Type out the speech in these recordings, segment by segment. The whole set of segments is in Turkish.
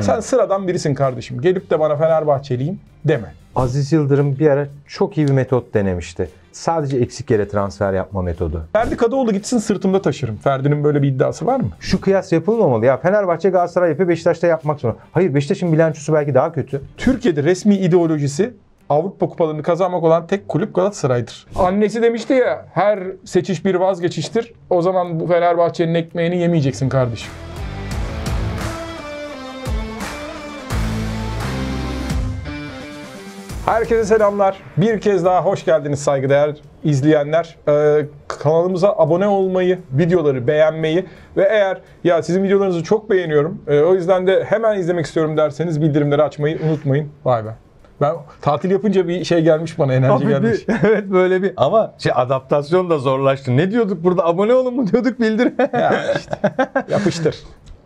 Sen sıradan birisin kardeşim. Gelip de bana Fenerbahçeliyim deme. Aziz Yıldırım bir ara çok iyi bir metot denemişti. Sadece eksik yere transfer yapma metodu. Ferdi Kadıoğlu gitsin sırtımda taşırım. Ferdi'nin böyle bir iddiası var mı? Şu kıyas yapılmamalı ya. Fenerbahçe Galatasaray yapıyor Beşiktaş'ta yapmak zorunda. Hayır Beşiktaş'ın bilançosu belki daha kötü. Türkiye'de resmi ideolojisi Avrupa kupalarını kazanmak olan tek kulüp Galatasaray'dır. Annesi demişti ya her seçiş bir vazgeçiştir. O zaman bu Fenerbahçe'nin ekmeğini yemeyeceksin kardeşim. Herkese selamlar. Bir kez daha hoş geldiniz saygıdeğer izleyenler. Ee, kanalımıza abone olmayı, videoları beğenmeyi ve eğer ya sizin videolarınızı çok beğeniyorum, e, o yüzden de hemen izlemek istiyorum derseniz bildirimleri açmayı unutmayın. Vay be. Ben tatil yapınca bir şey gelmiş bana, enerji gelmiş. evet böyle bir ama şey adaptasyon da zorlaştı. Ne diyorduk burada abone olun mu diyorduk bildir. Ya işte, yapıştır.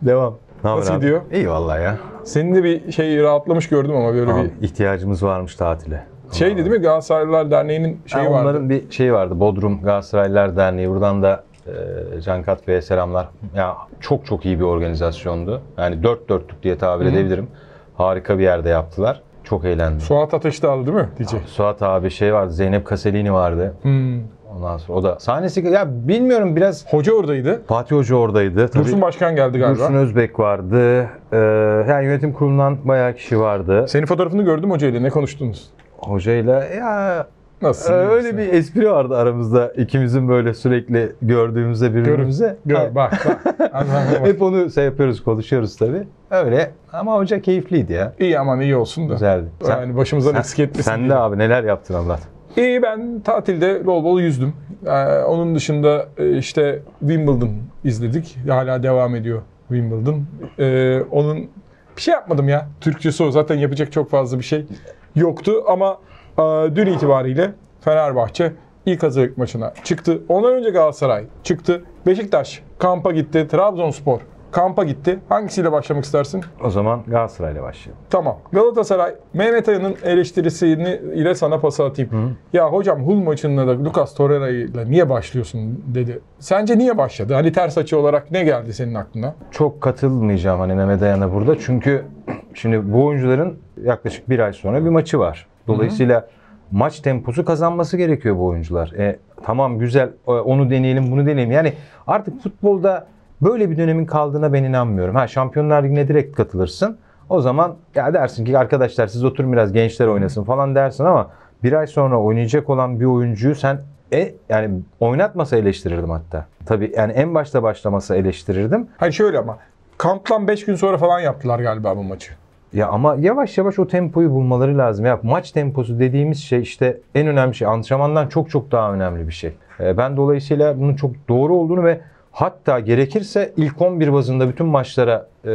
Devam. Ne haber Nasıl abi? gidiyor? İyi vallahi ya. Senin de bir şey rahatlamış gördüm ama böyle Abi, ihtiyacımız varmış tatile. bir şeydi değil mi? Galatasaraylılar Derneği'nin şeyi Ha, vardı. onların bir şeyi vardı. Bodrum Galatasaraylılar Derneği. Buradan da e, Can Kat Bey'e selamlar. Ya çok çok iyi bir organizasyondu. Yani dört dörtlük diye tabir edebilirim. Harika bir yerde yaptılar. Çok eğlendim. Suat Ateş Dağlı değil mi? DJ. Suat abi şey vardı. Zeynep Kaselini vardı. Hmm. Ondan sonra o da sahnesi ya bilmiyorum biraz Hoca oradaydı. Fatih Hoca oradaydı. Tabii Dursun Başkan geldi galiba. Dursun Özbek vardı. Ee, yani yönetim kurulundan bayağı kişi vardı. Senin fotoğrafını gördüm hocayla. Ne konuştunuz? Hocayla ya Nasıl? Ee, öyle bir espri vardı aramızda. ikimizin böyle sürekli gördüğümüzde birbirimize. Gör, Ha, bak bak. Hep onu şey yapıyoruz, konuşuyoruz tabii. Öyle ama hoca keyifliydi ya. İyi aman iyi olsun da. Güzeldi. Yani başımızdan eksik etmesin. Sen de abi neler yaptın anlat. İyi ben tatilde bol bol yüzdüm. Ee, onun dışında e, işte Wimbledon izledik. Hala devam ediyor Wimbledon. Ee, onun bir şey yapmadım ya. Türkçesi o. Zaten yapacak çok fazla bir şey yoktu ama e, dün itibariyle Fenerbahçe ilk hazırlık maçına çıktı. Ondan önce Galatasaray çıktı. Beşiktaş kampa gitti. Trabzonspor kampa gitti. Hangisiyle başlamak istersin? O zaman Galatasaray'la başlayalım. Tamam. Galatasaray Mehmet Aya'nın eleştirisini ile sana pas atayım. Ya hocam Hull maçında da Lucas Torreira ile niye başlıyorsun dedi. Sence niye başladı? Hani ters açı olarak ne geldi senin aklına? Çok katılmayacağım hani Mehmet Ayan'a burada. Çünkü şimdi bu oyuncuların yaklaşık bir ay sonra bir maçı var. Dolayısıyla maç temposu kazanması gerekiyor bu oyuncular. E, tamam güzel onu deneyelim bunu deneyelim. Yani artık futbolda böyle bir dönemin kaldığına ben inanmıyorum. Ha Şampiyonlar Ligi'ne direkt katılırsın. O zaman ya dersin ki arkadaşlar siz oturun biraz gençler oynasın falan dersin ama bir ay sonra oynayacak olan bir oyuncuyu sen e, yani oynatmasa eleştirirdim hatta. Tabii yani en başta başlamasa eleştirirdim. Hani şöyle ama kamptan 5 gün sonra falan yaptılar galiba bu maçı. Ya ama yavaş yavaş o tempoyu bulmaları lazım. Ya maç temposu dediğimiz şey işte en önemli şey. Antrenmandan çok çok daha önemli bir şey. Ee, Ben dolayısıyla bunun çok doğru olduğunu ve hatta gerekirse ilk 11 bazında bütün maçlara e,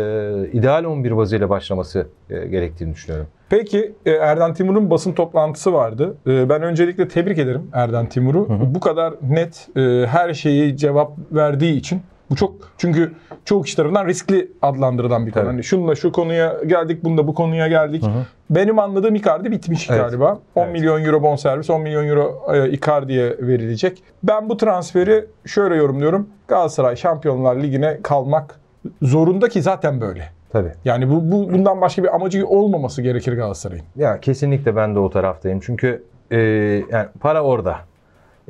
ideal 11 bazıyla başlaması e, gerektiğini düşünüyorum. Peki e, Erden Timur'un basın toplantısı vardı. E, Ben öncelikle tebrik ederim Erden Timur'u. Bu kadar net e, her şeyi cevap verdiği için. Bu çok çünkü çoğu kişi tarafından riskli adlandırılan bir konu. Tabii. Hani şununla şu konuya geldik, bunda bu konuya geldik. Benim anladığım Icardi bitmiş Evet. galiba. 10 Evet. milyon euro bonservis, 10 milyon euro e, Icardi'ye verilecek. Ben bu transferi şöyle yorumluyorum. Galatasaray Şampiyonlar Ligi'ne kalmak zorunda ki zaten böyle. Tabii. Yani bu, bu bundan başka bir amacı olmaması gerekir Galatasaray'ın. Ya kesinlikle ben de o taraftayım. Çünkü e, yani para orada.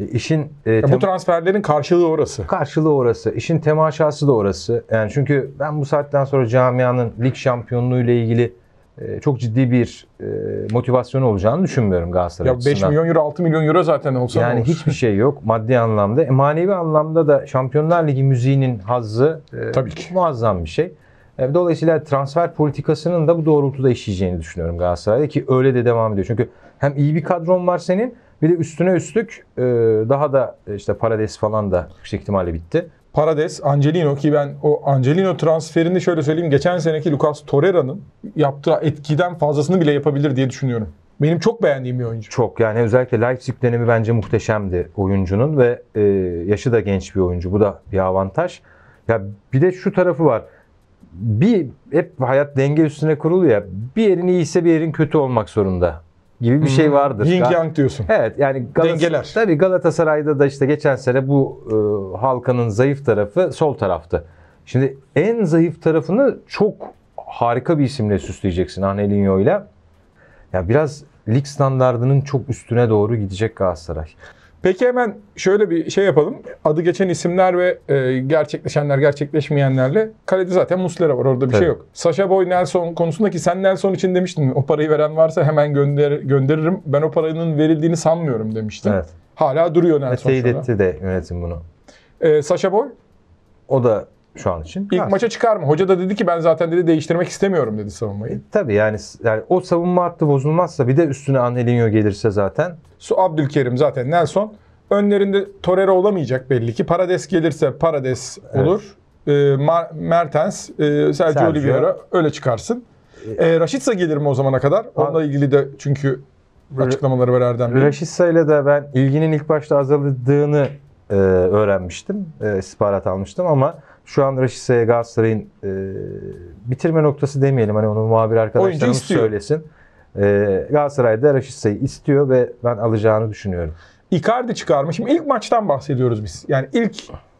E, işin e, Ya bu transferlerin karşılığı orası. Karşılığı orası. İşin temaşası da orası. Yani çünkü ben bu saatten sonra camianın lig şampiyonluğu ile ilgili e, çok ciddi bir e, motivasyonu olacağını düşünmüyorum Galatasaray Ya 5 açısından. milyon euro 6 milyon euro zaten olsa yani olur? hiçbir şey yok maddi anlamda. E, manevi anlamda da Şampiyonlar Ligi müziğinin hazzı e, Tabii ki. muazzam bir şey. E, dolayısıyla transfer politikasının da bu doğrultuda işleyeceğini düşünüyorum Galatasaray'da ki öyle de devam ediyor. Çünkü hem iyi bir kadron var senin bir de üstüne üstlük e, daha da e, işte Parades falan da yüksek ihtimalle bitti. Parades, Angelino ki ben o Angelino transferini şöyle söyleyeyim. Geçen seneki Lucas Torreira'nın yaptığı etkiden fazlasını bile yapabilir diye düşünüyorum. Benim çok beğendiğim bir oyuncu. Çok yani özellikle Leipzig dönemi bence muhteşemdi oyuncunun ve e, yaşı da genç bir oyuncu. Bu da bir avantaj. Ya bir de şu tarafı var. Bir hep hayat denge üstüne kurulu ya. Bir yerin iyiyse bir yerin kötü olmak zorunda gibi bir şey vardır. Yin Yang diyorsun. Evet yani Galas- Dengeler. Tabii Galatasaray'da da işte geçen sene bu e, halkanın zayıf tarafı sol taraftı. Şimdi en zayıf tarafını çok harika bir isimle süsleyeceksin Angelinho ile. Ya biraz lig standardının çok üstüne doğru gidecek Galatasaray. Peki hemen şöyle bir şey yapalım. Adı geçen isimler ve e, gerçekleşenler, gerçekleşmeyenlerle kalede zaten Muslera var. Orada bir Tabii. şey yok. Sasha Boy Nelson konusundaki sen Nelson için demiştin. O parayı veren varsa hemen gönder gönderirim. Ben o paranın verildiğini sanmıyorum demiştin. Evet. Hala duruyor Ve Nelson teyit şu anda. etti de yönetim bunu. E, Sasha Boy O da şu an için. ilk Galatasaray. maça çıkar mı? Hoca da dedi ki ben zaten dedi değiştirmek istemiyorum dedi savunmayı. Tabii yani, yani o savunma hattı bozulmazsa bir de üstüne Angelinho gelirse zaten Su Abdülkerim zaten Nelson. Önlerinde Torreira olamayacak belli ki. Parades gelirse Parades Evet. olur. Ee, Mar- Mertens, e, Sergio, Sergio. Oliveira öyle çıkarsın. Ee, Rashica gelir mi o zamana kadar? Onunla ilgili de çünkü açıklamaları var Erdem Bey'in. Rashica ile de ben ilginin ilk başta azaldığını e, öğrenmiştim. E, istihbarat almıştım ama şu an Rashica'ya Galatasaray'ın e, bitirme noktası demeyelim. Hani onun muhabir arkadaşlarımız söylesin. E, Galatasaray da Rashica'yı istiyor ve ben alacağını düşünüyorum. Icardi çıkar mı? Şimdi ilk maçtan bahsediyoruz biz. Yani ilk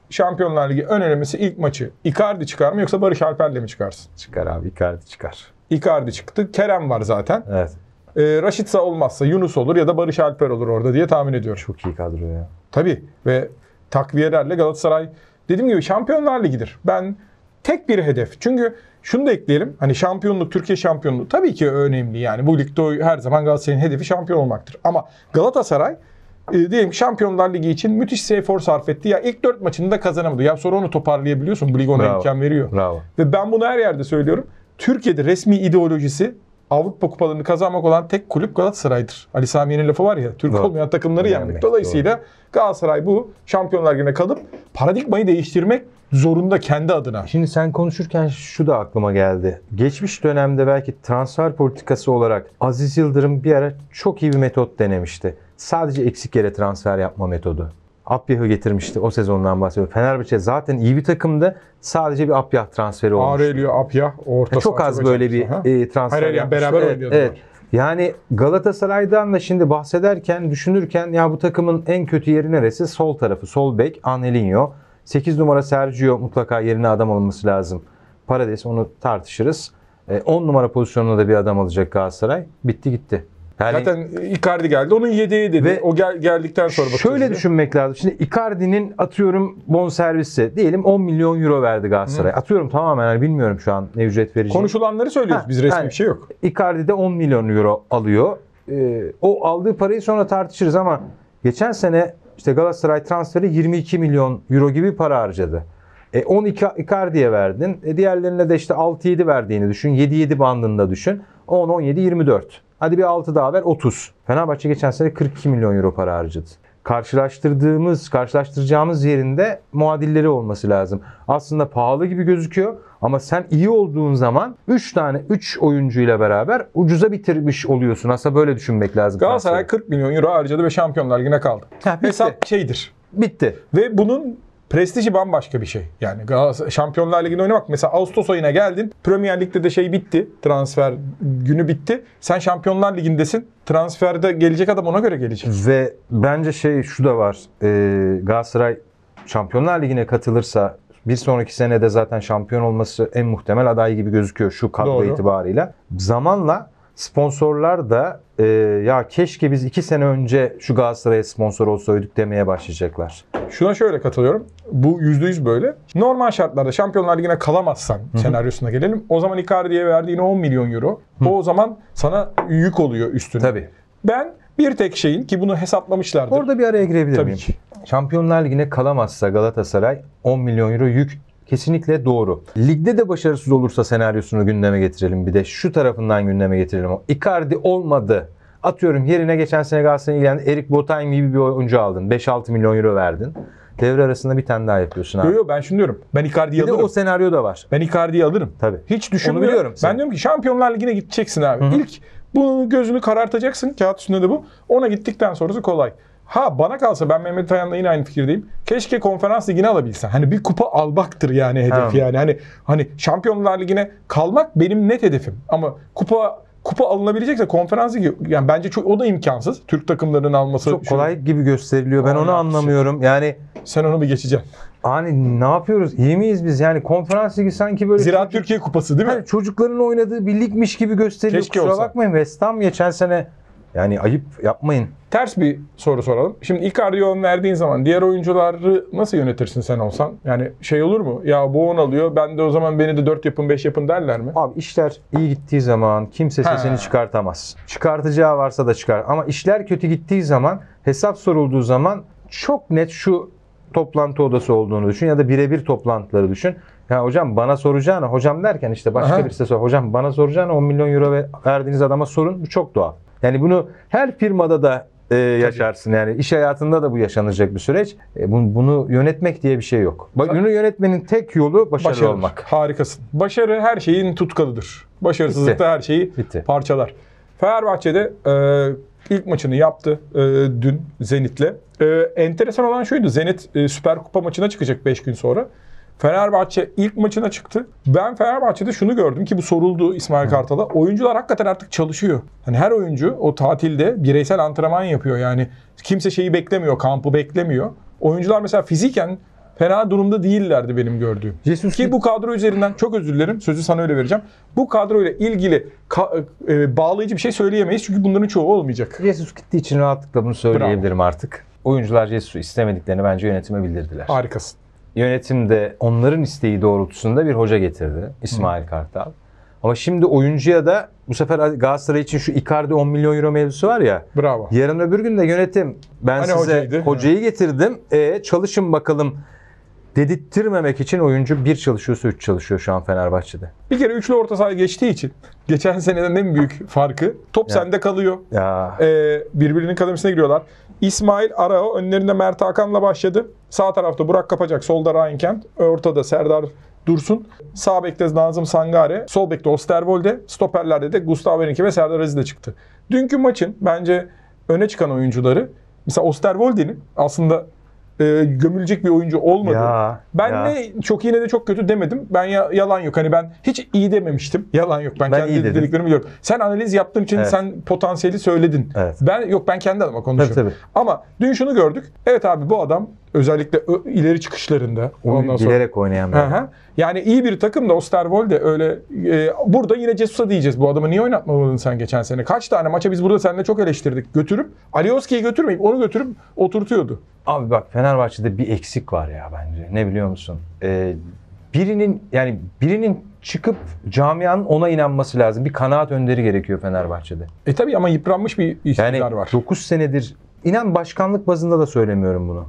Şampiyonlar Ligi ön elemesi ilk maçı. Icardi çıkar mı yoksa Barış Alper'le mi çıkarsın? Çıkar abi Icardi çıkar. Icardi çıktı. Kerem var zaten. Evet. Ee, Rashica olmazsa Yunus olur ya da Barış Alper olur orada diye tahmin ediyorum. Çok iyi kadro ya. Tabii ve takviyelerle Galatasaray dediğim gibi Şampiyonlar Ligi'dir. Ben tek bir hedef. Çünkü şunu da ekleyelim. Hani şampiyonluk, Türkiye şampiyonluğu tabii ki önemli. Yani bu ligde her zaman Galatasaray'ın hedefi şampiyon olmaktır. Ama Galatasaray e, diyelim ki Şampiyonlar Ligi için müthiş efor sarf etti. Ya ilk dört maçını da kazanamadı. Ya sonra onu toparlayabiliyorsun. Bu lig ona Bravo. imkan veriyor. Bravo. Ve ben bunu her yerde söylüyorum. Türkiye'de resmi ideolojisi Avrupa kupalarını kazanmak olan tek kulüp Galatasaray'dır. Ali Sami'nin lafı var ya, Türk Doğru. olmayan takımları Yenmek, yenmek. Dolayısıyla Galatasaray bu Şampiyonlar Ligi'ne kalıp paradigmayı değiştirmek zorunda kendi adına. Şimdi sen konuşurken şu da aklıma geldi. Geçmiş dönemde belki transfer politikası olarak Aziz Yıldırım bir ara çok iyi bir metot denemişti. Sadece eksik yere transfer yapma metodu. Apyah'ı getirmişti. O sezondan bahsediyorum. Fenerbahçe zaten iyi bir takımdı. Sadece bir Apyah transferi olmuştu. Aurelio, Apya, orta çok saha az böyle bir. Ha. e, transfer Hayır, yani beraber evet, oynuyordular. evet. Yani Galatasaray'dan da şimdi bahsederken, düşünürken ya bu takımın en kötü yeri neresi? Sol tarafı, sol bek, Angelinho. 8 numara Sergio mutlaka yerine adam alınması lazım. Parades onu tartışırız. E, 10 numara pozisyonuna da bir adam alacak Galatasaray. Bitti gitti. Yani Zaten Icardi geldi. Onun yedeği dedi. Ve o gel, geldikten sonra bakacağız. Şöyle dedi. düşünmek lazım. Şimdi Icardi'nin atıyorum bonservisi diyelim 10 milyon euro verdi Galatasaray. Atıyorum tamamen yani bilmiyorum şu an ne ücret verecek. Konuşulanları söylüyoruz. Ha, Biz resmi yani- bir şey yok. Icardi de 10 milyon euro alıyor. Ee, o aldığı parayı sonra tartışırız ama geçen sene işte Galatasaray transferi 22 milyon euro gibi para harcadı. E 10 Ica- Icardi'ye verdin. E diğerlerine de işte 6-7 verdiğini düşün. 7-7 bandında düşün. 10, 17, 24. Hadi bir 6 daha ver 30. Fenerbahçe geçen sene 42 milyon euro para harcadı. Karşılaştırdığımız, karşılaştıracağımız yerinde muadilleri olması lazım. Aslında pahalı gibi gözüküyor ama sen iyi olduğun zaman 3 tane 3 oyuncuyla beraber ucuza bitirmiş oluyorsun. Aslında böyle düşünmek lazım. Galatasaray 40 milyon euro harcadı ve Şampiyonlar Ligi'ne kaldı. Ha, bitti. Hesap şeydir. bitti. Ve bunun prestiji bambaşka bir şey. Yani Şampiyonlar Ligi'nde oynamak mesela Ağustos ayına geldin. Premier Lig'de de şey bitti. Transfer günü bitti. Sen Şampiyonlar Ligi'ndesin. Transferde gelecek adam ona göre gelecek. Ve bence şey şu da var. Ee, Galatasaray Şampiyonlar Ligi'ne katılırsa bir sonraki senede zaten şampiyon olması en muhtemel aday gibi gözüküyor şu kadro Doğru. itibarıyla. Zamanla sponsorlar da e, ya keşke biz iki sene önce şu Galatasaray'a sponsor olsaydık demeye başlayacaklar. Şuna şöyle katılıyorum. Bu %100 böyle. Normal şartlarda Şampiyonlar Ligi'ne kalamazsan senaryosuna gelelim. O zaman Icardi'ye verdiğin 10 milyon euro o zaman sana yük oluyor üstüne. Tabii. Ben bir tek şeyin ki bunu hesaplamışlardır. Orada bir araya girebilir Tabii miyim? ki. Şampiyonlar Ligi'ne kalamazsa Galatasaray 10 milyon euro yük kesinlikle doğru. Ligde de başarısız olursa senaryosunu gündeme getirelim bir de şu tarafından gündeme getirelim. Icardi olmadı. Atıyorum yerine geçen sene Galatasaray'ın ilgilendi. Erik Boateng gibi bir oyuncu aldın. 5-6 milyon euro verdin. Devre arasında bir tane daha yapıyorsun abi. Yo, yo, ben şunu diyorum. Ben Icardi'yi alırım. o senaryo da var. Ben Icardi'yi alırım. Tabii. Hiç düşünmüyorum. biliyorum Ben sen. diyorum ki Şampiyonlar Ligi'ne gideceksin abi. İlk bunu gözünü karartacaksın. Kağıt üstünde de bu. Ona gittikten sonrası kolay. Ha bana kalsa ben Mehmet Ayan'la yine aynı fikirdeyim. Keşke konferans ligine alabilsen. Hani bir kupa almaktır yani hedef Ha. yani. Hani hani Şampiyonlar Ligi'ne kalmak benim net hedefim. Ama kupa kupa alınabilecekse konferans ligi yani bence çok o da imkansız. Türk takımlarının alması Çok şu- kolay gibi gösteriliyor. Ben onu anlamıyorum. Yani Sen onu bir geçeceksin. hani ne yapıyoruz? İyi miyiz biz? Yani konferans ligi sanki böyle Ziraat çocuk- Türkiye Kupası değil mi? Hani çocukların oynadığı bir ligmiş gibi gösteriyor. Keşke Kusura olsa. bakmayın West Ham geçen sene yani ayıp yapmayın. Ters bir soru soralım. Şimdi Icardi yön verdiğin zaman diğer oyuncuları nasıl yönetirsin sen olsan? Yani şey olur mu? Ya bu 10 alıyor. Ben de o zaman beni de 4 yapın 5 yapın derler mi? Abi işler iyi gittiği zaman kimse sesini çıkartamaz. Çıkartacağı varsa da çıkar. Ama işler kötü gittiği zaman hesap sorulduğu zaman çok net şu toplantı odası olduğunu düşün ya da birebir toplantıları düşün. Ya hocam bana soracağına hocam derken işte başka Aha. birisi sor. Hocam bana soracağına 10 milyon euro ver- verdiğiniz adama sorun. Bu çok doğal. Yani bunu her firmada da e, yaşarsın. Yani iş hayatında da bu yaşanacak bir süreç. E, bunu, bunu yönetmek diye bir şey yok. Bak, bunu yönetmenin tek yolu başarılı Başarılı olmak. Harikasın. Başarı her şeyin tutkalıdır. Başarısızlık da her şeyi Bitti. parçalar. Fenerbahçe'de e, ilk maçını yaptı e, dün Zenit'le. E, enteresan olan şuydu. Zenit e, Süper Kupa maçına çıkacak 5 gün sonra. Fenerbahçe ilk maçına çıktı. Ben Fenerbahçe'de şunu gördüm ki bu soruldu İsmail Kartal'a. Oyuncular hakikaten artık çalışıyor. Hani her oyuncu o tatilde bireysel antrenman yapıyor. Yani kimse şeyi beklemiyor, kampı beklemiyor. Oyuncular mesela fiziken fena durumda değillerdi benim gördüğüm. Jesus Ki bu kadro üzerinden çok özür dilerim. Sözü sana öyle vereceğim. Bu kadroyla ilgili ka- e, bağlayıcı bir şey söyleyemeyiz. Çünkü bunların çoğu olmayacak. Jesus gittiği için rahatlıkla bunu söyleyebilirim artık. Oyuncular Jesus'u istemediklerini bence yönetime bildirdiler. Harikasın. Yönetim de onların isteği doğrultusunda bir hoca getirdi. İsmail Kartal. Ama şimdi oyuncuya da bu sefer Galatasaray için şu Icardi 10 milyon euro mevzusu var ya. Bravo. Yarın öbür gün de yönetim ben Hani size hocaydı? hocayı getirdim. E, çalışın bakalım dedirttirmemek için oyuncu bir çalışıyorsa 3 çalışıyor şu an Fenerbahçe'de. Bir kere üçlü orta sahaya geçtiği için geçen seneden en büyük farkı top Ya. sende kalıyor. Ya Ee, birbirinin kademesine giriyorlar. İsmail Arao önlerinde Mert Hakan'la başladı. Sağ tarafta Burak Kapacak, solda Ryan Kent, ortada Serdar Dursun. Sağ bekte Nazım Sangare, sol bekte Osterwolde, stoperlerde de Gustavo Henrique ve Serdar Aziz de çıktı. Dünkü maçın bence öne çıkan oyuncuları mesela Osterwolde'nin aslında e, gömülecek bir oyuncu olmadı. Ya, ben ya. ne çok iyi ne de çok kötü demedim. Ben ya, yalan yok. Hani ben hiç iyi dememiştim. Yalan yok. Ben, Ben kendi dediklerimi biliyorum. Sen analiz yaptığın için Evet. sen potansiyeli söyledin. Evet. Ben yok ben kendi adıma konuşuyorum. Tabii, tabii. Ama dün şunu gördük. Evet abi bu adam özellikle ileri çıkışlarında ondan sonra bilerek oynayan bir. Yani iyi bir takım da Osterwolde öyle e, burada yine Cesus'a diyeceğiz. Bu adamı niye oynatmamadın sen geçen sene? Kaç tane maça biz burada seninle çok eleştirdik. Götürüp Alioski'yi götürmeyip onu götürüp oturtuyordu. Abi bak Fenerbahçe'de bir eksik var ya bence. Ne biliyor musun? Ee, birinin yani birinin çıkıp camianın ona inanması lazım. Bir kanaat önderi gerekiyor Fenerbahçe'de. E tabii ama yıpranmış bir iktidar Yani var. 9 senedir inan başkanlık bazında da söylemiyorum bunu.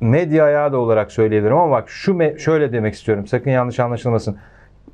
Medya ayağı da olarak söyleyebilirim ama bak şu şöyle demek istiyorum. Sakın yanlış anlaşılmasın.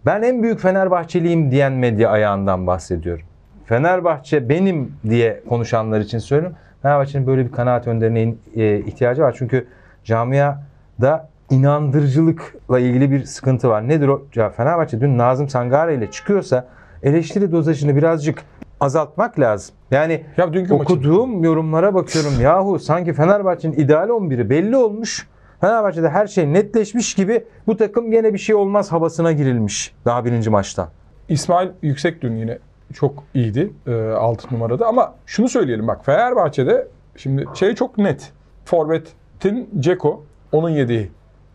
Ben en büyük Fenerbahçeliyim diyen medya ayağından bahsediyorum. Fenerbahçe benim diye konuşanlar için söylüyorum. Fenerbahçe'nin böyle bir kanaat önderine in- ihtiyacı var. Çünkü camiada inandırıcılıkla ilgili bir sıkıntı var. Nedir o? Ya Fenerbahçe dün Nazım Sangare ile çıkıyorsa eleştiri dozajını birazcık azaltmak lazım. Yani Ya dünkü maçın- okuduğum yorumlara bakıyorum. Yahu sanki Fenerbahçe'nin ideal 11'i belli olmuş. Fenerbahçe'de her şey netleşmiş gibi bu takım gene bir şey olmaz havasına girilmiş daha birinci maçtan. İsmail Yüksek dün yine çok iyiydi e, 6 numarada ama şunu söyleyelim bak Fenerbahçe'de şimdi şey çok net. Forvet'in Ceko onun yediği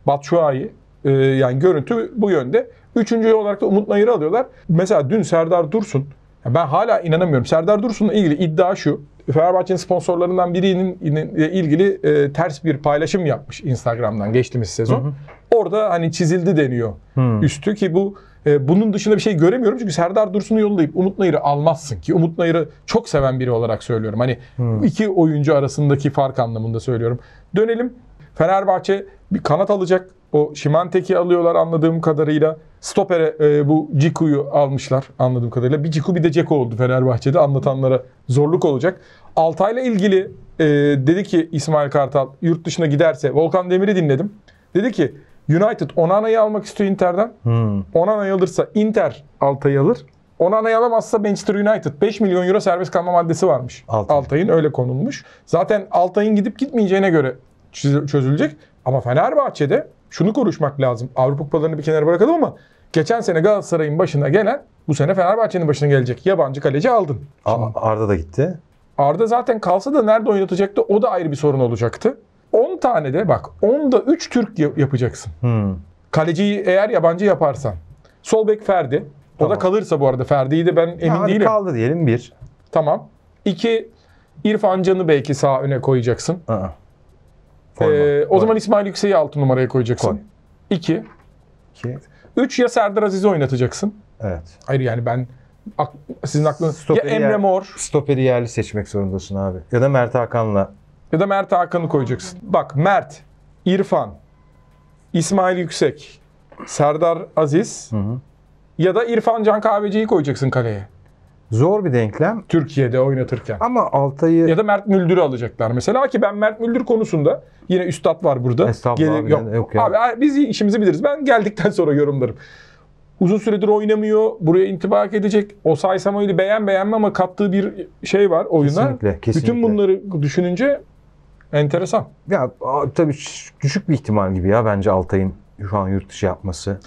Batshuayi e, yani görüntü bu yönde. Üçüncü olarak da Umut Nayır'ı alıyorlar. Mesela dün Serdar Dursun ben hala inanamıyorum. Serdar Dursun'la ilgili iddia şu. Fenerbahçe'nin sponsorlarından birinin ilgili e, ters bir paylaşım yapmış Instagram'dan geçtiğimiz sezon. Orada hani çizildi deniyor üstü ki bu e, bunun dışında bir şey göremiyorum çünkü Serdar Dursun'u yollayıp Umut Nayır'ı almazsın ki Umut Nayır'ı çok seven biri olarak söylüyorum. Hani iki oyuncu arasındaki fark anlamında söylüyorum. Dönelim. Fenerbahçe bir kanat alacak. O Şimantek'i alıyorlar anladığım kadarıyla. Stopere e, bu Ciku'yu almışlar anladığım kadarıyla. Bir Ciku bir de Ceko oldu Fenerbahçe'de. Anlatanlara zorluk olacak. Altay'la ilgili e, dedi ki İsmail Kartal yurt dışına giderse Volkan Demir'i dinledim. Dedi ki United Onana'yı almak istiyor Inter'den. Hmm. Onana'yı alırsa Inter Altay'ı alır. Onana'yı alamazsa Manchester United 5 milyon euro serbest kalma maddesi varmış. Altay. Altay'ın öyle konulmuş. Zaten Altay'ın gidip gitmeyeceğine göre çözülecek. Ama Fenerbahçe'de şunu konuşmak lazım. Avrupa kupalarını bir kenara bırakalım ama geçen sene Galatasaray'ın başına gelen Bu sene Fenerbahçe'nin başına gelecek yabancı kaleci aldın. A- Arda da gitti. Arda zaten kalsa da nerede oynatacaktı o da ayrı bir sorun olacaktı. 10 tane de bak 10'da 3 Türk ya- yapacaksın. Hmm. Kaleciyi eğer yabancı yaparsan. Sol bek Ferdi. O Tamam. da kalırsa bu arada Ferdi'yi de ben emin Ya değilim. kaldı diyelim bir. Tamam. 2 İrfan Can'ı belki sağ öne koyacaksın. Aa. Koyma. Ee, o zaman İsmail Yüksek'i 6 numaraya koyacaksın. Koy. 2 İki. 3 ya Serdar Aziz'i oynatacaksın. Evet. Hayır yani ben ak- sizin aklınız ya Emre yer- Mor Stoperi yerli seçmek zorundasın abi. Ya da Mert Hakan'la. ya da Mert Hakan'ı koyacaksın. Bak Mert, İrfan, İsmail Yüksek, Serdar Aziz Hı hı. ya da İrfan Can Kahveci'yi koyacaksın kaleye. Zor bir denklem Türkiye'de oynatırken. ama Altay'ı Ya da Mert Müldür'ü alacaklar mesela ki ben Mert Müldür konusunda yine üstad var burada. Estağfurullah abi, yok, yok ya. abi biz işimizi biliriz. Ben geldikten sonra yorumlarım. Uzun süredir oynamıyor. Buraya intibak edecek. O Samoy'u beğen beğenme ama kattığı bir şey var oyuna. Kesinlikle, kesinlikle. Bütün bunları düşününce enteresan. ya tabii düşük bir ihtimal gibi ya bence Altay'ın şu an yurt dışı yapması.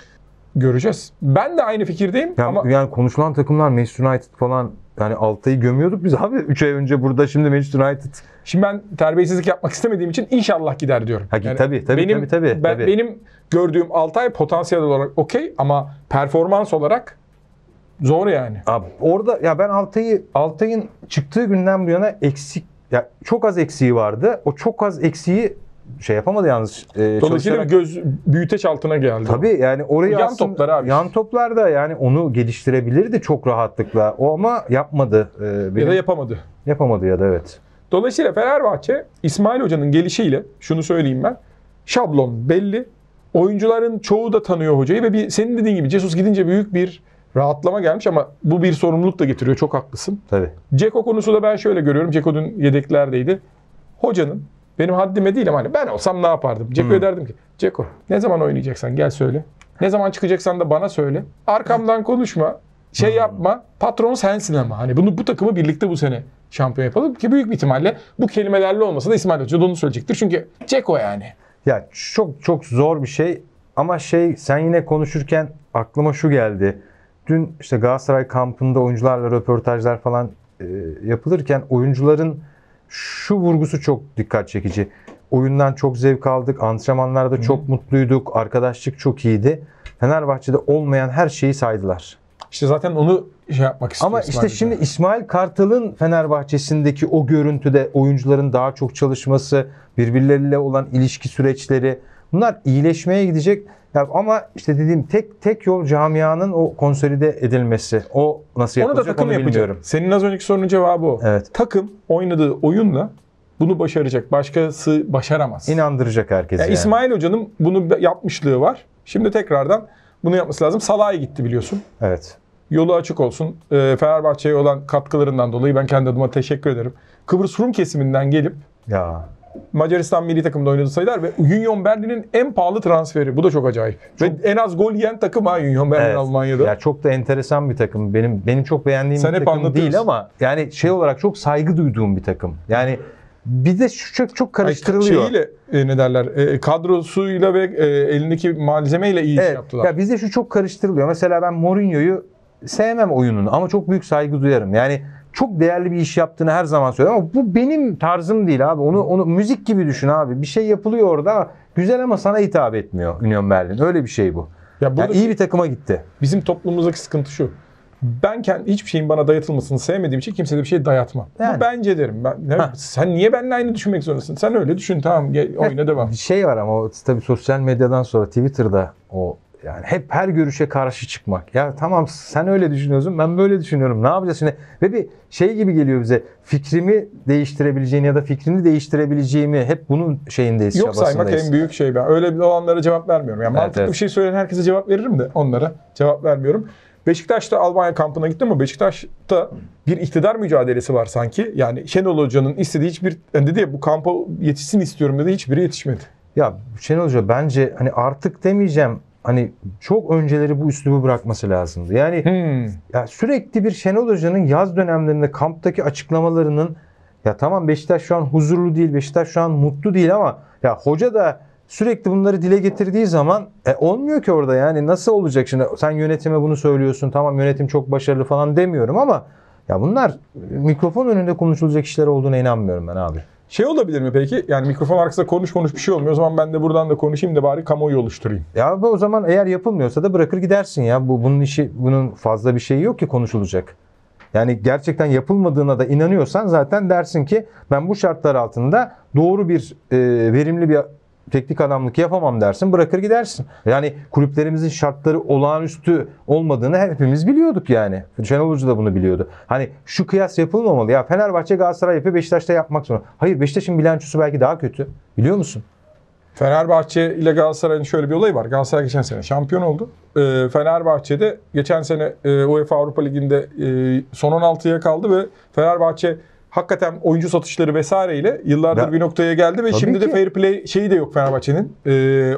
Göreceğiz. Ben de aynı fikirdeyim Ya, ama yani konuşulan takımlar Manchester United falan yani Altay'ı gömüyorduk biz abi 3 ay önce burada şimdi Manchester United. şimdi ben terbiyesizlik yapmak istemediğim için inşallah gider diyorum. Ha, tabii, tabii, benim, tabii, tabii, ben- tabii. Benim gördüğüm Altay potansiyel olarak okey ama performans olarak zor yani. Abi orada ya ben Altay'ı Altay'ın çıktığı günden bu yana eksik ya çok az eksiği vardı. O çok az eksiği şey yapamadı yalnız. E, Dolayısıyla çalışarak- göz büyüteç altına geldi. Tabii yani orayı Yan aslında, toplar abi. Yan toplar da yani onu geliştirebilirdi çok rahatlıkla. O ama yapmadı. Ya benim- da yapamadı. yapamadı ya da evet. Dolayısıyla Fenerbahçe İsmail Hoca'nın gelişiyle şunu söyleyeyim ben. Şablon belli. Oyuncuların çoğu da tanıyor hocayı ve bir senin dediğin gibi Jesus gidince büyük bir rahatlama gelmiş ama bu bir sorumluluk da getiriyor. Çok haklısın. Tabii. Ceko konusu da ben şöyle görüyorum. Ceko dün yedeklerdeydi. Hocanın benim haddime değil ama hani ben olsam ne yapardım? Ceko'ya Hmm. derdim ki Ceko ne zaman oynayacaksan gel söyle. Ne zaman çıkacaksan da bana söyle. Arkamdan konuşma. Şey yapma. Patron sensin ama. Hani bunu bu takımı birlikte bu sene şampiyon yapalım ki büyük bir ihtimalle bu kelimelerle olmasa da İsmail Hoca da onu söyleyecektir. Çünkü Ceko yani. Ya çok çok zor bir şey ama şey sen yine konuşurken aklıma şu geldi. Dün işte Galatasaray kampında oyuncularla röportajlar falan e, yapılırken oyuncuların şu vurgusu çok dikkat çekici. Oyundan çok zevk aldık, antrenmanlarda çok mutluyduk, arkadaşlık çok iyiydi. Fenerbahçe'de olmayan her şeyi saydılar. İşte zaten onu şey yapmak istiyor Ama İsmail işte şimdi İsmail Kartal'ın Fenerbahçe'sindeki o görüntüde oyuncuların daha çok çalışması, birbirleriyle olan ilişki süreçleri bunlar iyileşmeye gidecek. Ya ama işte dediğim tek tek yol camianın o konsolide edilmesi. O nasıl onu da yapılacak takım onu yapacak. bilmiyorum. Senin az önceki sorunun cevabı o. Evet. Takım oynadığı oyunla bunu başaracak. Başkası başaramaz. İnandıracak herkesi. Ya yani. İsmail Hoca'nın bunu yapmışlığı var. Şimdi tekrardan bunu yapması lazım. Salah'a gitti biliyorsun. Evet. Yolu açık olsun. Ee, Fenerbahçe'ye olan katkılarından dolayı ben kendi adıma teşekkür ederim. Kıbrıs Rum kesiminden gelip Ya Macaristan milli takımda oynadı sayılar ve Union Berlin'in en pahalı transferi. Bu da çok acayip. Ve en az gol yiyen takım ha Union Berlin Evet. Almanya'da. Ya çok da enteresan bir takım. Benim benim çok beğendiğim Sen bir takım değil ama yani şey olarak çok saygı duyduğum bir takım. Yani bir de şu çok çok Ay, karıştırılıyor. Şeyiyle e, ne derler? E, kadrosuyla ve e, elindeki malzemeyle iyi iş Evet. yaptılar. Ya bizde şu çok karıştırılıyor. Mesela ben Mourinho'yu sevmem oyununu ama çok büyük saygı duyarım. Yani çok değerli bir iş yaptığını her zaman söylerim ama bu benim tarzım değil abi. Onu onu müzik gibi düşün abi. Bir şey yapılıyor orada. Güzel ama sana hitap etmiyor Union Berlin. Öyle bir şey bu. ya Yani iyi bir takıma gitti. bizim toplumumuzdaki sıkıntı şu. Ben kendi hiçbir şeyin bana dayatılmasını sevmediğim için kimseye de bir şey dayatmam. Yani. Bu bence derim. Ben, ne- sen niye benimle aynı düşünmek zorundasın? Sen öyle düşün tamam gel, oyuna devam. Şey var ama tabii sosyal medyadan sonra Twitter'da o yani hep her görüşe karşı çıkmak. Ya tamam sen öyle düşünüyorsun ben böyle düşünüyorum. Ne yapacağız şimdi? Ve bir şey gibi geliyor bize. Fikrimi değiştirebileceğini ya da fikrini değiştirebileceğimi hep bunun şeyindeyiz. Yok saymak en büyük şey ben. Öyle olanlara cevap vermiyorum. Yani Evet, mantıklı evet. bir şey söyleyen herkese cevap veririm de onlara cevap vermiyorum. Beşiktaş'ta Almanya kampına gittim ama Beşiktaş'ta bir iktidar mücadelesi var sanki. Yani Şenol Hoca'nın istediği hiçbir dedi ya bu kampa yetişsin istiyorum dedi hiçbiri yetişmedi. Ya Şenol Hoca bence hani artık demeyeceğim hani çok önceleri bu üslubu bırakması lazımdı. Yani Hmm. Ya sürekli bir Şenol Hoca'nın yaz dönemlerinde kamptaki açıklamalarının ya tamam Beşiktaş şu an huzurlu değil, Beşiktaş şu an mutlu değil ama ya hoca da sürekli bunları dile getirdiği zaman e, olmuyor ki orada yani nasıl olacak şimdi sen yönetime bunu söylüyorsun tamam yönetim çok başarılı falan demiyorum ama ya bunlar mikrofon önünde konuşulacak işler olduğuna inanmıyorum ben abi. Şey olabilir mi peki? Yani mikrofon arkasında konuş konuş bir şey olmuyor. O zaman ben de buradan da konuşayım da bari kamuoyu oluşturayım. Ya bu o zaman eğer yapılmıyorsa da bırakır gidersin ya. Bu bunun işi bunun fazla bir şeyi yok ki konuşulacak. Yani gerçekten yapılmadığına da inanıyorsan zaten dersin ki ben bu şartlar altında doğru bir e, verimli bir teknik adamlık yapamam dersin bırakır gidersin. Yani kulüplerimizin şartları olağanüstü olmadığını hepimiz biliyorduk yani. Şenol Hoca da bunu biliyordu. Hani şu kıyas yapılmamalı ya Fenerbahçe Galatasaray yapıyor Beşiktaş'ta yapmak zorunda. Hayır Beşiktaş'ın bilançosu belki daha kötü. Biliyor musun? Fenerbahçe ile Galatasaray'ın şöyle bir olayı var. Galatasaray geçen sene şampiyon oldu. Ee, Fenerbahçe'de geçen sene e, UEFA Avrupa Ligi'nde e, son 16'ya kaldı ve Fenerbahçe hakikaten oyuncu satışları vesaireyle yıllardır Ya- bir noktaya geldi ve şimdi de ki. fair play şeyi de yok Fenerbahçe'nin. Ee,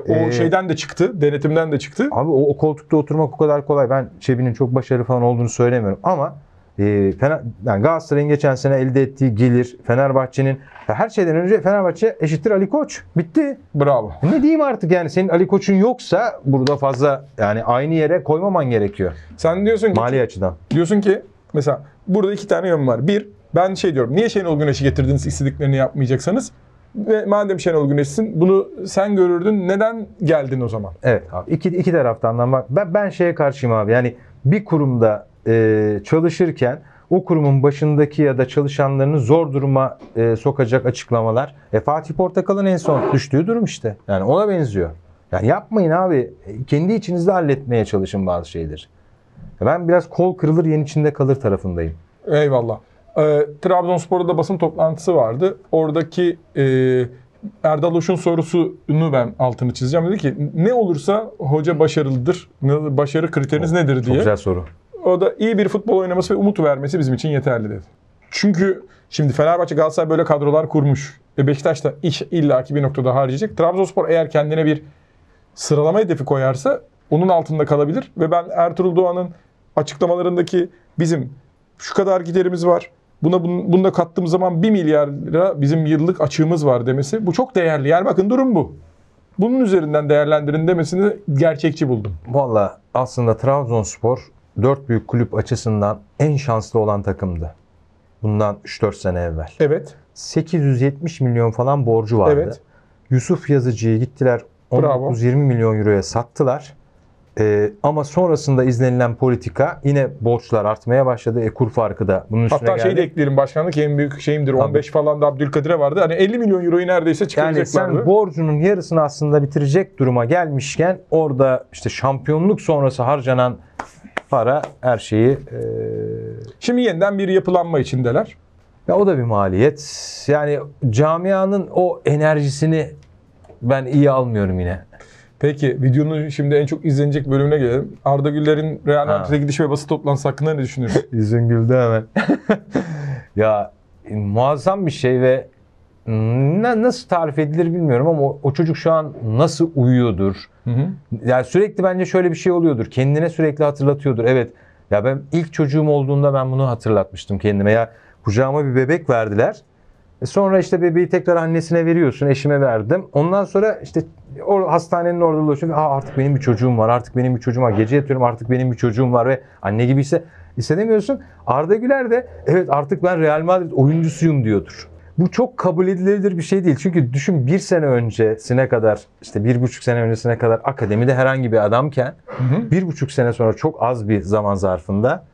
o Ee, şeyden de çıktı, denetimden de çıktı. Abi o, o koltukta oturmak o kadar kolay. Ben Çebi'nin çok başarılı falan olduğunu söylemiyorum ama e, Fener, yani Galatasaray'ın geçen sene elde ettiği gelir, Fenerbahçe'nin her şeyden önce Fenerbahçe eşittir Ali Koç. Bitti. Bravo. Ne diyeyim artık yani senin Ali Koç'un yoksa burada fazla yani aynı yere koymaman gerekiyor Sen diyorsun ki mali açıdan. diyorsun ki mesela burada iki tane yön var. Bir, ben şey diyorum. Niye Şenol Güneş'i getirdiniz istediklerini yapmayacaksanız? Ve madem Şenol Güneş'sin bunu sen görürdün. Neden geldin o zaman? Evet abi iki, iki taraftan da bak ben, ben şeye karşıyım abi yani bir kurumda e, çalışırken o kurumun başındaki ya da çalışanlarını zor duruma e, sokacak açıklamalar. E, Fatih Portakal'ın en son düştüğü durum işte. Yani ona benziyor. Yani yapmayın abi. Kendi içinizde halletmeye çalışın bazı şeyleri. Ben biraz kol kırılır yen içinde kalır tarafındayım. Eyvallah. Ee, Trabzonspor'da da basın toplantısı vardı. Oradaki e, Erdal Uş'un sorusunu ben altını çizeceğim. Dedi ki ne olursa hoca başarılıdır. Başarı kriteriniz nedir Çok diye. güzel soru. O da iyi bir futbol oynaması ve umut vermesi bizim için yeterli dedi. Çünkü şimdi Fenerbahçe Galatasaray böyle kadrolar kurmuş. Ve Beşiktaş da iş illaki bir noktada harcayacak. Trabzonspor eğer kendine bir sıralama hedefi koyarsa onun altında kalabilir. Ve ben Ertuğrul Doğan'ın açıklamalarındaki bizim şu kadar giderimiz var. Buna bunu, da kattığımız zaman 1 milyar lira bizim yıllık açığımız var demesi. Bu çok değerli. Yani bakın durum bu. Bunun üzerinden değerlendirin demesini gerçekçi buldum. Valla aslında Trabzonspor dört büyük kulüp açısından en şanslı olan takımdı. Bundan 3-4 sene evvel. Evet. 870 milyon falan borcu vardı. Evet. Yusuf Yazıcı'yı gittiler Bravo. 19-20 milyon euroya sattılar. Ee, ama sonrasında izlenilen politika yine borçlar artmaya başladı. E, kur farkı da bunun üstüne Hatta geldi. şey de ekleyelim başkanlık en büyük şeyimdir. 15 falan da Abdülkadir'e vardı. Hani 50 milyon euroyu neredeyse yani çıkaracaklardı. sen borcunun yarısını aslında bitirecek duruma gelmişken orada işte şampiyonluk sonrası harcanan para her şeyi e, Şimdi yeniden bir yapılanma içindeler. Ya o da bir maliyet. Yani camianın o enerjisini ben iyi almıyorum yine. Peki videonun şimdi en çok izlenecek bölümüne gelelim. Arda Güler'in Real. Madrid'e gidiş ve basın toplantısı hakkında ne düşünüyorsun? Yüzün güldü hemen. ya muazzam bir şey ve nasıl tarif edilir bilmiyorum ama o, o çocuk şu an nasıl uyuyordur? Hı hı. Yani sürekli bence şöyle bir şey oluyordur. Kendine sürekli hatırlatıyordur. Evet ya ben ilk çocuğum olduğunda ben bunu hatırlatmıştım kendime. Ya kucağıma bir bebek verdiler. E sonra işte bebeği tekrar annesine veriyorsun. Eşime verdim. Ondan sonra işte o hastanenin orada dolaşıyor. Aa, artık benim bir çocuğum var. Artık benim bir çocuğum var. Gece yatıyorum artık benim bir çocuğum var ve anne gibi ise hissedemiyorsun. Arda Güler de evet artık ben Real Madrid oyuncusuyum diyordur. Bu çok kabul edilebilir bir şey değil. Çünkü düşün bir sene öncesine kadar işte bir buçuk sene öncesine kadar akademide herhangi bir adamken hı. bir buçuk sene sonra çok az bir zaman zarfında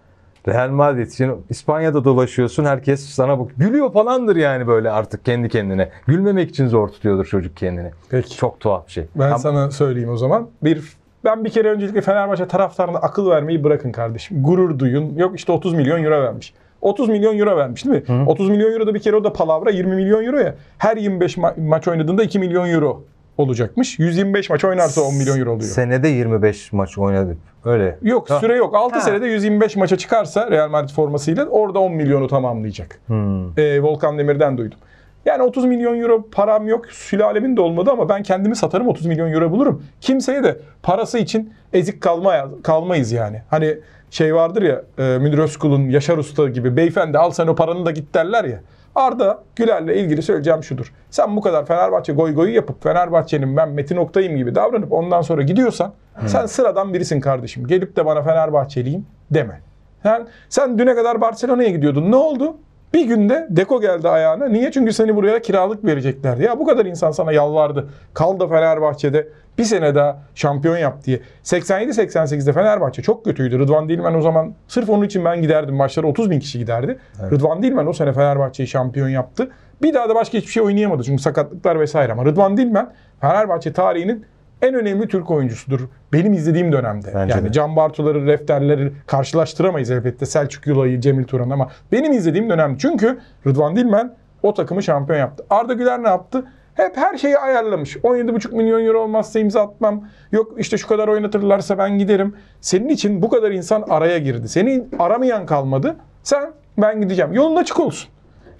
Real Madrid şimdi İspanya'da dolaşıyorsun herkes sana bak gülüyor falandır yani böyle artık kendi kendine. Gülmemek için zor tutuyordur çocuk kendini. Peki. Çok tuhaf bir şey. Ben Ama- sana söyleyeyim o zaman. Bir ben bir kere öncelikle Fenerbahçe taraftarına akıl vermeyi bırakın kardeşim. Gurur duyun. Yok işte 30 milyon euro vermiş. 30 milyon euro vermiş değil mi? 30 milyon euro da bir kere o da palavra 20 milyon euro ya. Her 25 ma- maç oynadığında 2 milyon euro olacakmış. 125 maç oynarsa 10 milyon euro oluyor. Senede 25 maç oynadık. Öyle. Yok Ha. süre yok. 6 Ha. senede 125 maça çıkarsa Real Madrid formasıyla orada 10 milyonu tamamlayacak. Hmm. Ee, Volkan Demir'den duydum. Yani 30 milyon euro param yok. Sülalemin de olmadı ama ben kendimi satarım 30 milyon euro bulurum. Kimseye de parası için ezik kalmaya, kalmayız yani. Hani şey vardır ya e, Münir Özkul'un Yaşar Usta gibi beyefendi al sen o paranı da git derler ya. Arda Güler'le ilgili söyleyeceğim şudur. Sen bu kadar Fenerbahçe goy goyu yapıp Fenerbahçe'nin ben Metin Oktay'ım gibi davranıp ondan sonra gidiyorsan sen sıradan birisin kardeşim. Gelip de bana Fenerbahçeliyim deme. Sen, sen düne kadar Barcelona'ya gidiyordun. Ne oldu? Bir günde Deko geldi ayağına. Niye? Çünkü seni buraya kiralık vereceklerdi. Ya bu kadar insan sana yalvardı. Kal da Fenerbahçe'de bir sene daha şampiyon yap diye. 87-88'de Fenerbahçe çok kötüydü. Rıdvan Dilmen o zaman sırf onun için ben giderdim. Maçlara 30 bin kişi giderdi. Rıdvan Dilmen o sene Fenerbahçe'yi şampiyon yaptı. Bir daha da başka hiçbir şey oynayamadı. Çünkü sakatlıklar vesaire. Ama Rıdvan Dilmen Fenerbahçe tarihinin en önemli Türk oyuncusudur. Benim izlediğim dönemde. Bence yani de. Can Bartuları, Refterleri karşılaştıramayız elbette. Selçuk Yulay'ı, Cemil Turan ama benim izlediğim dönem. Çünkü Rıdvan Dilmen o takımı şampiyon yaptı. Arda Güler ne yaptı? Hep her şeyi ayarlamış. 17,5 milyon euro olmazsa imza atmam. Yok işte şu kadar oynatırlarsa ben giderim. Senin için bu kadar insan araya girdi. Seni aramayan kalmadı. Sen ben gideceğim. Yolun açık olsun.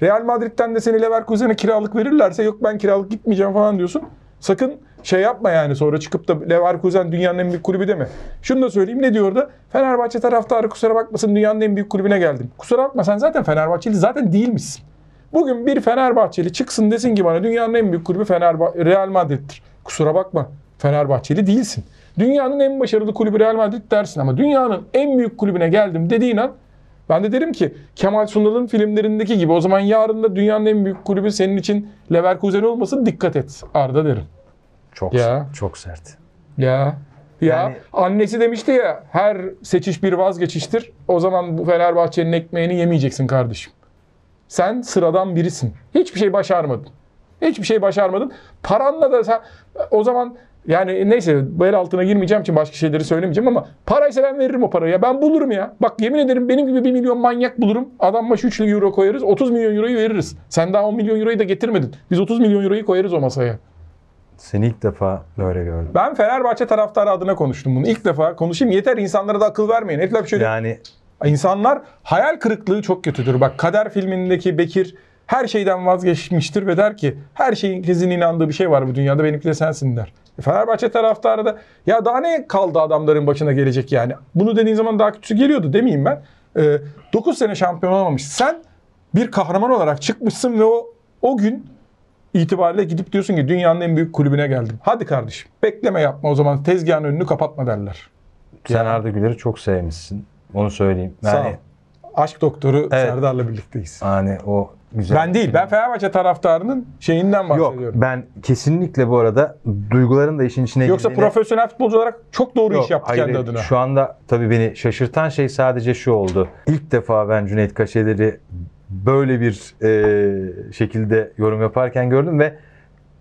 Real Madrid'den de seni Leverkusen'e kiralık verirlerse yok ben kiralık gitmeyeceğim falan diyorsun. Sakın şey yapma yani sonra çıkıp da Leverkusen dünyanın en büyük kulübü deme. Şunu da söyleyeyim ne diyor orada? Fenerbahçe taraftarı kusura bakmasın dünyanın en büyük kulübüne geldim. Kusura bakma sen zaten Fenerbahçeli zaten değilmişsin. Bugün bir Fenerbahçeli çıksın desin ki bana dünyanın en büyük kulübü Fenerbahçe Real Madrid'dir. Kusura bakma Fenerbahçeli değilsin. Dünyanın en başarılı kulübü Real Madrid dersin ama dünyanın en büyük kulübüne geldim dediğin an ben de derim ki Kemal Sunal'ın filmlerindeki gibi o zaman yarın da dünyanın en büyük kulübü senin için Leverkusen olmasın dikkat et Arda derim. Çok Ya. çok sert. Ya. Ya Yani- annesi demişti ya her seçiş bir vazgeçiştir. O zaman bu Fenerbahçe'nin ekmeğini yemeyeceksin kardeşim. Sen sıradan birisin. Hiçbir şey başarmadın. Hiçbir şey başarmadın. Paranla da sen o zaman yani neyse bel altına girmeyeceğim için başka şeyleri söylemeyeceğim ama paraysa ben veririm o parayı. Ya ben bulurum ya. Bak yemin ederim benim gibi bir milyon manyak bulurum. Adam başı 3 euro koyarız. 30 milyon euroyu veririz. Sen daha 10 milyon euroyu da getirmedin. Biz 30 milyon euroyu koyarız o masaya. Seni ilk defa böyle gördüm. Ben Fenerbahçe taraftarı adına konuştum bunu. İlk defa konuşayım. Yeter insanlara da akıl vermeyin. Herifler şöyle Yani İnsanlar hayal kırıklığı çok kötüdür. Bak Kader filmindeki Bekir her şeyden vazgeçmiştir ve der ki her şeyin herkesin inandığı bir şey var bu dünyada benimki de sensin der. E, Fenerbahçe taraftarı da ya daha ne kaldı adamların başına gelecek yani. Bunu dediğin zaman daha kötüsü geliyordu demeyeyim ben. E, 9 sene şampiyon olamamış. Sen bir kahraman olarak çıkmışsın ve o o gün itibariyle gidip diyorsun ki dünyanın en büyük kulübüne geldim. Hadi kardeşim bekleme yapma o zaman tezgahın önünü kapatma derler. sen Ya. Arda Güler'i çok sevmişsin. Onu söyleyeyim. Sağ ol. Yani Aşk doktoru Evet. Serdar'la birlikteyiz. hani o güzel. Ben değil. Ben Fenerbahçe taraftarının şeyinden Yok bahsediyorum. ben kesinlikle bu arada duyguların da işin içine Yoksa girdiğini- profesyonel futbolcu olarak çok doğru Yok, iş yaptı hayır, kendi adına. Şu anda tabii beni şaşırtan şey sadece şu oldu. İlk defa ben Cüneyt Kaşeler'i böyle bir e, şekilde yorum yaparken gördüm ve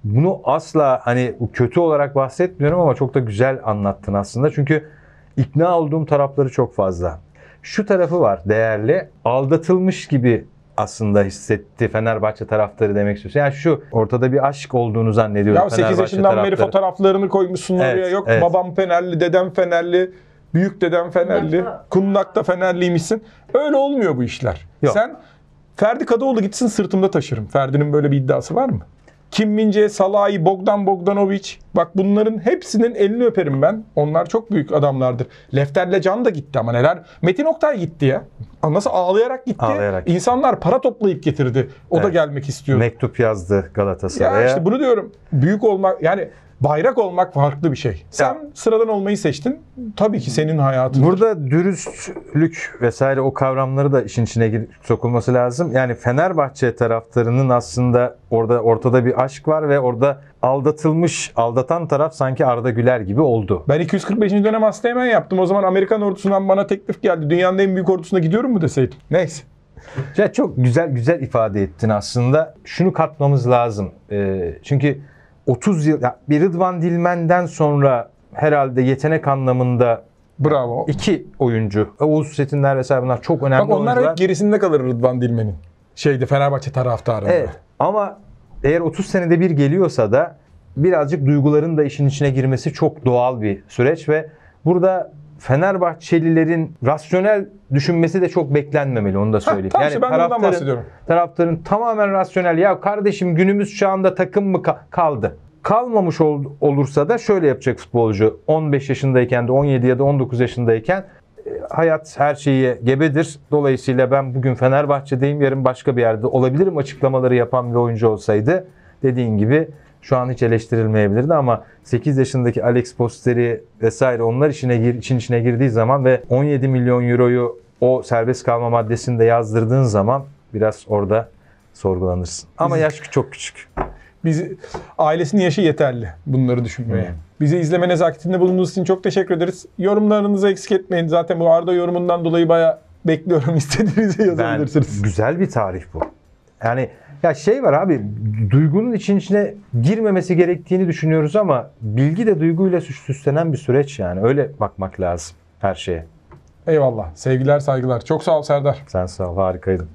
bunu asla hani kötü olarak bahsetmiyorum ama çok da güzel anlattın aslında. Çünkü ikna olduğum tarafları çok fazla. Şu tarafı var değerli. Aldatılmış gibi aslında hissetti Fenerbahçe taraftarı demek istiyorsun. Yani şu ortada bir aşk olduğunu zannediyorum Ya 8 Fenerbahçe yaşından beri taraftarı. fotoğraflarını koymuşsun Evet, oraya. Yok evet. babam Fenerli, dedem Fenerli, büyük dedem Fenerli, Kundak'ta- Kundak'ta Fenerliymişsin. Öyle olmuyor bu işler. Yok. Sen Ferdi Kadıoğlu gitsin sırtımda taşırım. Ferdi'nin böyle bir iddiası var mı? Kim Mince, Salahi, Bogdan Bogdanovic. Bak bunların hepsinin elini öperim ben. Onlar çok büyük adamlardır. Lefter'le Can da gitti ama neler. Metin Oktay gitti ya. Nasıl ağlayarak gitti. Ağlayarak. İnsanlar para toplayıp getirdi. O da Evet. gelmek istiyor. mektup yazdı Galatasaray'a. Ya işte bunu diyorum. Büyük olmak yani bayrak olmak farklı bir şey. Sen sıradan olmayı seçtin. Tabii ki senin hayatın. Burada dürüstlük vesaire o kavramları da işin içine gir- sokulması lazım. Yani Fenerbahçe taraftarının aslında orada ortada bir aşk var ve orada aldatılmış, aldatan taraf sanki Arda Güler gibi oldu. Ben 245. dönem Asteğmen yaptım. O zaman Amerikan ordusundan bana teklif geldi. Dünyanın en büyük ordusuna gidiyorum mu deseydim. Neyse. Ya çok güzel güzel ifade ettin aslında. Şunu katmamız lazım. Ee, çünkü 30 yıl ya bir Rıdvan Dilmen'den sonra herhalde yetenek anlamında Bravo. iki oyuncu, Oğuz Çetinler vesaire bunlar çok önemli Bak onlar oyuncular. hep gerisinde kalır Rıdvan Dilmen'in. Şeyde Fenerbahçe taraftarında. Evet. Ama eğer 30 senede bir geliyorsa da birazcık duyguların da işin içine girmesi çok doğal bir süreç ve burada Fenerbahçelilerin rasyonel düşünmesi de çok beklenmemeli onu da söyleyeyim. tamam işte ben bundan bahsediyorum. taraftarın tamamen rasyonel ya kardeşim günümüz çağında takım mı ka- kaldı? Kalmamış ol- olursa da şöyle yapacak futbolcu 15 yaşındayken de 17 ya da 19 yaşındayken hayat her şeyi gebedir. Dolayısıyla ben bugün Fenerbahçe'deyim, yarın başka bir yerde olabilirim açıklamaları yapan bir oyuncu olsaydı dediğin gibi şu an hiç eleştirilmeyebilirdi ama 8 yaşındaki Alex Posteri vesaire onlar işine gir, için içine girdiği zaman ve 17 milyon euroyu o serbest kalma maddesinde yazdırdığın zaman biraz orada sorgulanırsın. Ama Biz- yaş çok küçük. Bizi, ailesinin yaşı yeterli bunları düşünmeye. Hmm. Bizi izleme nezaketinde bulunduğunuz için çok teşekkür ederiz. Yorumlarınızı eksik etmeyin. Zaten bu Arda yorumundan dolayı bayağı bekliyorum. İstediğinizi Ben, yazabilirsiniz. güzel bir tarih bu. Yani ya şey var abi duygunun için içine girmemesi gerektiğini düşünüyoruz ama bilgi de duyguyla süs- süslenen bir süreç yani. Öyle bakmak lazım her şeye. Eyvallah. Sevgiler, saygılar. Çok sağ ol Serdar. Sen sağ ol harikaydın.